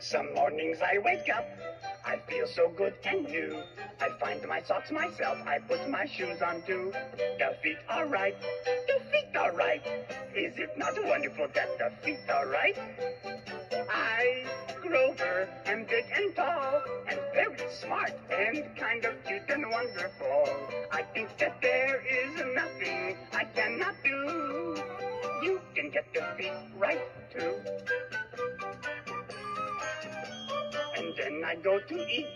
Some mornings I wake up, I feel so good and new. I find my socks myself, I put my shoes on too. The feet are right, the feet are right. Is it not wonderful that the feet are right? I, Grover, am big and tall, and very smart, and kind of cute and wonderful. I think that there is nothing I cannot do. You can get the feet right too. Then I go to eat.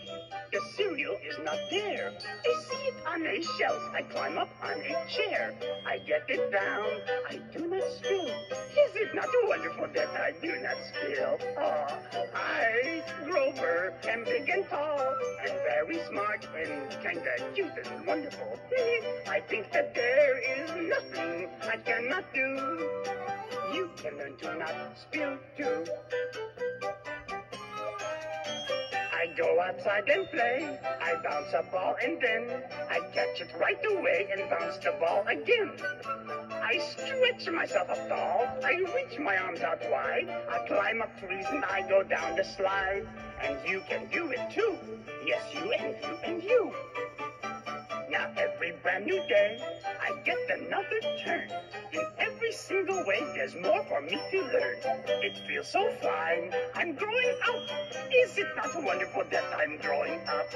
The cereal is not there. I see it on a shelf. I climb up on a chair. I get it down. I do not spill. Is it not wonderful that I do not spill? Ah, oh, I, Grover, am big and tall and very smart and kinda cute and wonderful. I think that there is nothing I cannot do. You can learn to not spill too. Go outside and play. I bounce a ball and then I catch it right away and bounce the ball again. I stretch myself up tall. I reach my arms out wide. I climb up trees and I go down the slide. And you can do it too. Yes, you and you and you. Now every brand new day, I get another turn. In every single way, there's more for me to learn. It feels so fine. I'm growing up. Is it not wonderful that I'm growing up?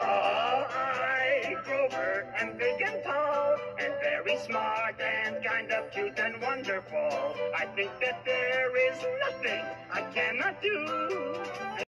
Oh, I, Grover, am big and tall, and very smart, and kind of cute and wonderful. I think that there is nothing I cannot do.